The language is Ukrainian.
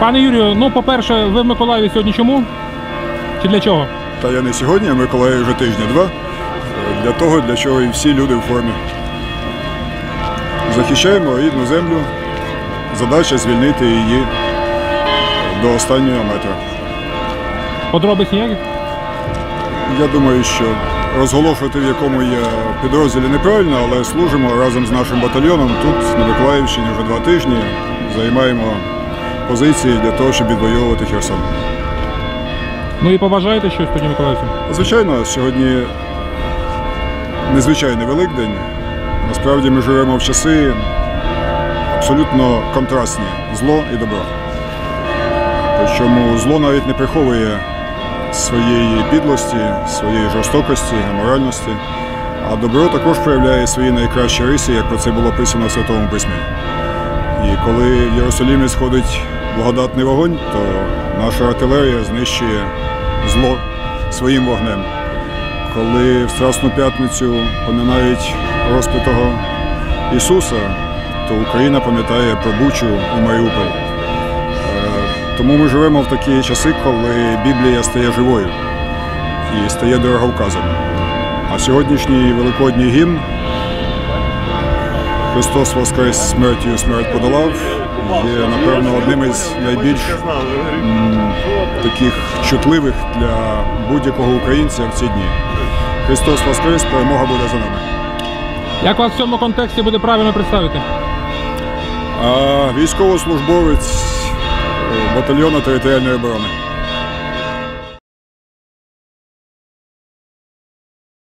Пане Юрію, ну по-перше, ви в Миколаєві сьогодні чому? Чи для чого? Та я не сьогодні, а Миколаїв вже тижня-два. Для того, для чого і всі люди в формі. Захищаємо рідну землю. Задача звільнити її до останнього метра. Подробиць ніяких? Я думаю, що розголошувати в якому є підрозділі неправильно, але служимо разом з нашим батальйоном тут, на Миколаївщині, вже два тижні. Займаємо позиції для того, щоб відвоювати Херсон. Ну і побажаєте щось тоді миколаївцям? Звичайно, сьогодні незвичайний Великдень. Насправді ми живемо в часи абсолютно контрастні зло і добро. Причому зло навіть не приховує своєї підлості, своєї жорстокості, аморальності, а добро також проявляє свої найкращі риси, як про це було писано в Святому Письмі. І коли в Єрусалімі сходить благодатний вогонь, то наша артилерія знищує зло своїм вогнем. Коли в Страсну п'ятницю поминають розпитого Ісуса, то Україна пам'ятає про Бучу і Маріуполь. Е, Тому ми живемо в такі часи, коли Біблія стає живою і стає дороговказом. А сьогоднішній великодній гімн Христос Воскрес смертю смерть подолав є, напевно, одним із найбільш м, таких чутливих для будь-якого українця в ці дні. Христос Воскрес, перемога буде за нами. Як вас в цьому контексті буде правильно представити? А військовослужбовець е, батальйону територіальної оборони.